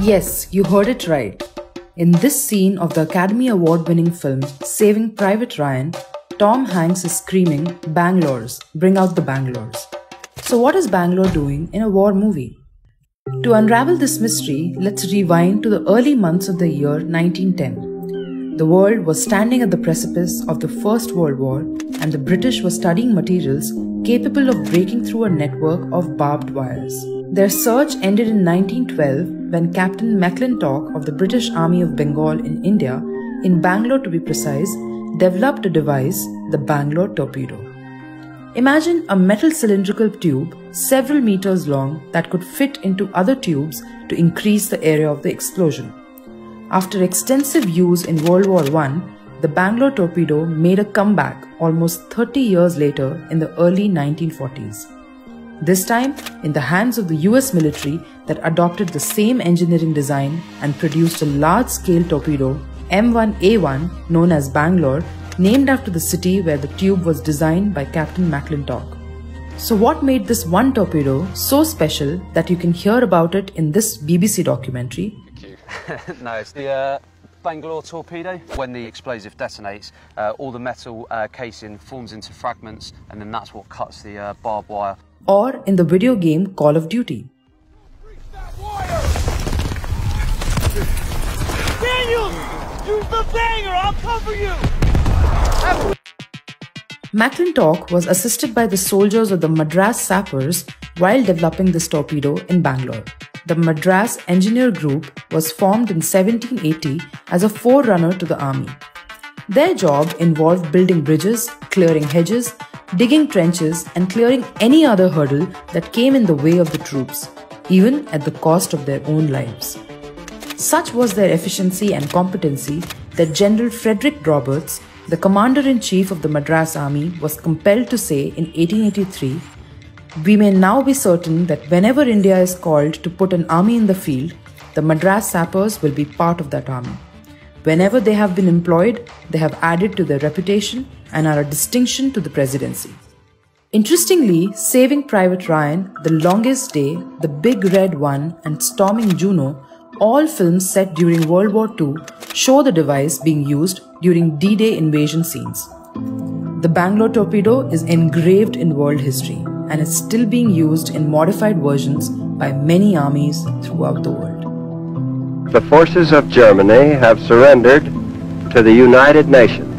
Yes, you heard it right. In this scene of the Academy Award winning film Saving Private Ryan, Tom Hanks is screaming, Bangalores, bring out the Bangalores. So, what is Bangalore doing in a war movie? To unravel this mystery, let's rewind to the early months of the year 1910. The world was standing at the precipice of the First World War, and the British were studying materials capable of breaking through a network of barbed wires. Their search ended in 1912 when Captain McClintock of the British Army of Bengal in India, in Bangalore to be precise, developed a device, the Bangalore torpedo. Imagine a metal cylindrical tube several meters long that could fit into other tubes to increase the area of the explosion. After extensive use in World War I, the Bangalore torpedo made a comeback almost 30 years later in the early 1940s. This time in the hands of the US military that adopted the same engineering design and produced a large scale torpedo, M1A1, known as Bangalore, named after the city where the tube was designed by Captain McClintock. So, what made this one torpedo so special that you can hear about it in this BBC documentary? no, it's the uh, Bangalore torpedo. When the explosive detonates, uh, all the metal uh, casing forms into fragments, and then that's what cuts the uh, barbed wire. Or in the video game Call of Duty. Daniel! Use the banger! I'll cover you! McClintock was assisted by the soldiers of the Madras Sappers while developing this torpedo in Bangalore. The Madras Engineer Group was formed in 1780 as a forerunner to the army. Their job involved building bridges, clearing hedges, digging trenches, and clearing any other hurdle that came in the way of the troops, even at the cost of their own lives. Such was their efficiency and competency that General Frederick Roberts, the commander in chief of the Madras Army, was compelled to say in 1883 We may now be certain that whenever India is called to put an army in the field, the Madras sappers will be part of that army. Whenever they have been employed, they have added to their reputation and are a distinction to the presidency. Interestingly, Saving Private Ryan, The Longest Day, The Big Red One, and Storming Juno all films set during World War II show the device being used during D Day invasion scenes. The Bangalore torpedo is engraved in world history and is still being used in modified versions by many armies throughout the world. The forces of Germany have surrendered to the United Nations.